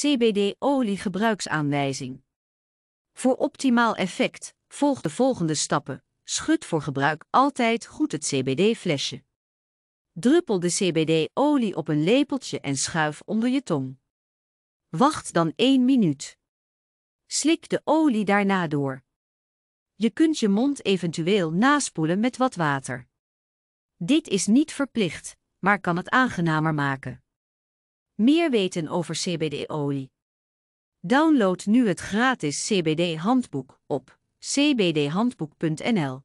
CBD-olie gebruiksaanwijzing. Voor optimaal effect, volg de volgende stappen. Schud voor gebruik altijd goed het CBD-flesje. Druppel de CBD-olie op een lepeltje en schuif onder je tong. Wacht dan 1 minuut. Slik de olie daarna door. Je kunt je mond eventueel naspoelen met wat water. Dit is niet verplicht, maar kan het aangenamer maken. Meer weten over CBD-olie. Download nu het gratis CBD-handboek op cbdhandboek.nl.